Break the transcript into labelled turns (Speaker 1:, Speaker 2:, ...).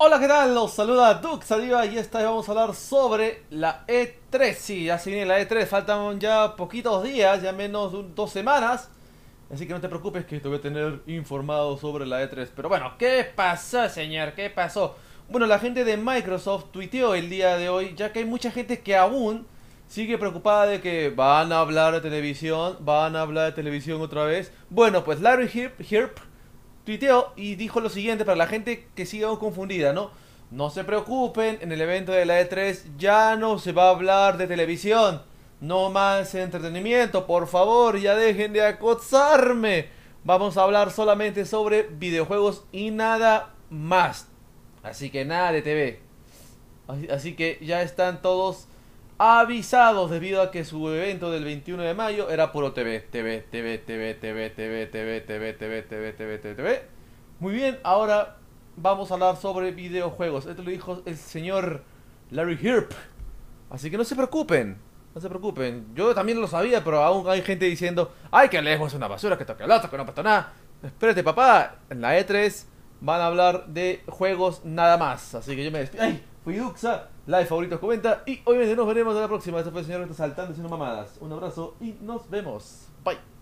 Speaker 1: Hola, ¿qué tal? Los saluda Dux Adiva y esta vez vamos a hablar sobre la E3. Sí, ya se viene la E3, faltan ya poquitos días, ya menos de dos semanas. Así que no te preocupes que te voy a tener informado sobre la E3. Pero bueno, ¿qué pasó, señor? ¿Qué pasó? Bueno, la gente de Microsoft tuiteó el día de hoy, ya que hay mucha gente que aún sigue preocupada de que van a hablar de televisión, van a hablar de televisión otra vez. Bueno, pues Larry Hirp, Hirp tuiteó y dijo lo siguiente para la gente que siga confundida, ¿no? No se preocupen, en el evento de la E3 ya no se va a hablar de televisión. No más entretenimiento, por favor, ya dejen de acosarme. Vamos a hablar solamente sobre videojuegos y nada más. Así que nada de TV. Así que ya están todos avisados debido a que su evento del 21 de mayo era puro TV, TV, TV, TV, TV, TV, TV, TV, TV, TV, TV, TV. Muy bien, ahora vamos a hablar sobre videojuegos. Esto lo dijo el señor Larry Hirp. Así que no se preocupen, no se preocupen. Yo también lo sabía, pero aún hay gente diciendo, ay, que lejos es una basura, que toque otro, que no pasa nada. Espérate, papá, en la E3 van a hablar de juegos nada más. Así que yo me despido. ¡Ay! Fui Like, favoritos, comenta. Y obviamente nos veremos en la próxima. Esto fue el señor que está saltando haciendo mamadas. Un abrazo y nos vemos. Bye.